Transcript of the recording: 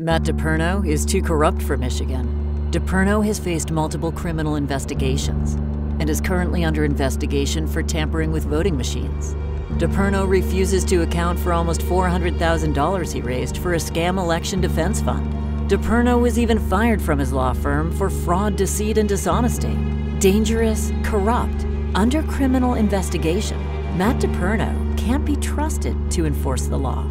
Matt DePerno is too corrupt for Michigan. DePerno has faced multiple criminal investigations and is currently under investigation for tampering with voting machines. DePerno refuses to account for almost $400,000 he raised for a scam election defense fund. DePerno was even fired from his law firm for fraud, deceit, and dishonesty. Dangerous, corrupt, under criminal investigation, Matt DePerno can't be trusted to enforce the law.